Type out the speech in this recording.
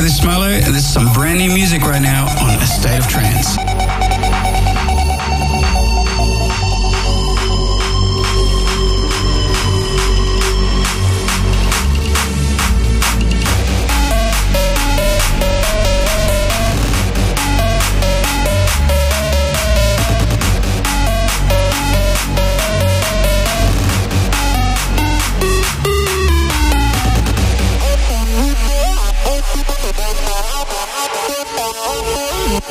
Hi, this is MaRLo, and this is some brand new music right now on A State of Trance.